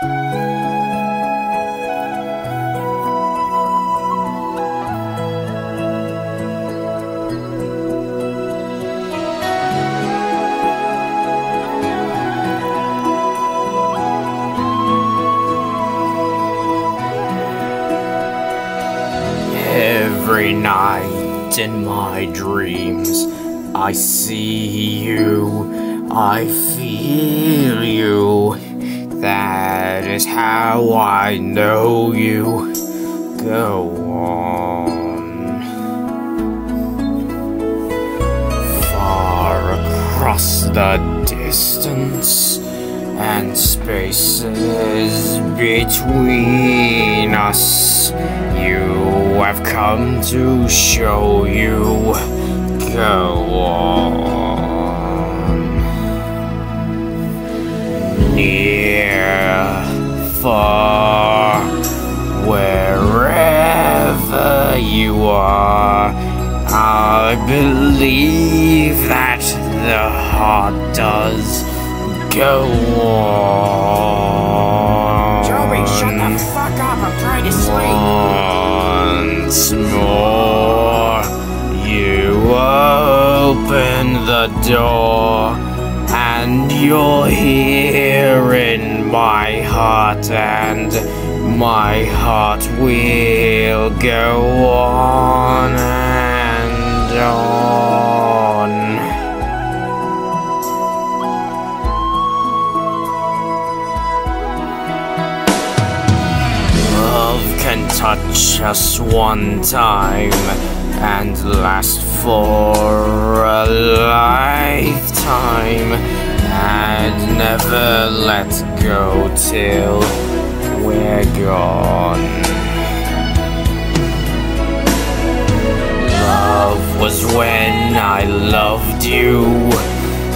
Every night in my dreams, I see you, I feel you. That is how I know you. Go on. Far across the distance and spaces between us, you have come to show you. Go on. Near, far, wherever you are, I believe that the heart does go on. Joey, shut the fuck up. I'm trying to sleep. Once more, you open the door, and you're here in my heart, and my heart will go on and on. Love can touch us one time and last for a lifetime and never let go till we're gone. Love was when I loved you.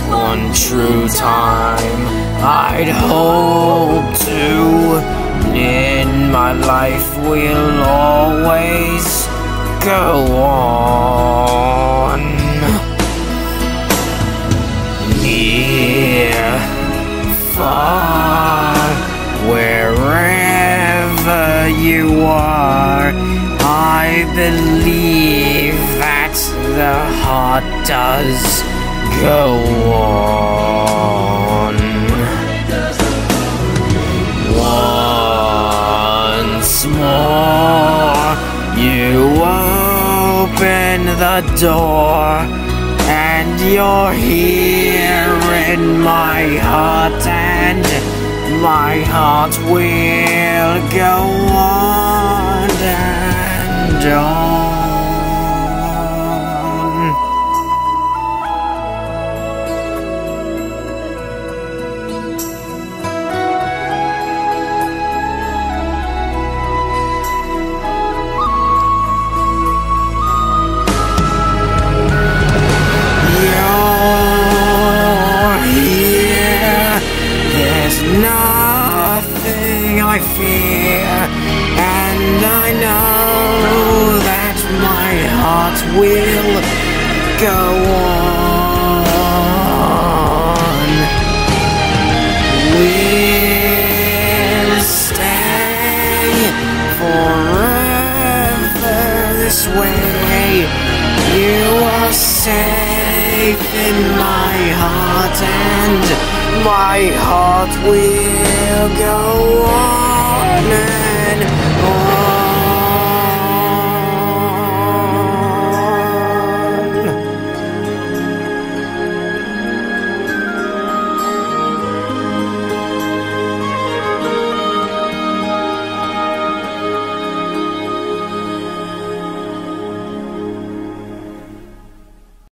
One true time I'd hold to. In my life we'll always go on far wherever you are I believe that the heart does go on. Once more, you open the door, and you're here in my heart, and my heart will heart will go on. We'll stay forever this way. You are safe in my heart, and my heart will go on.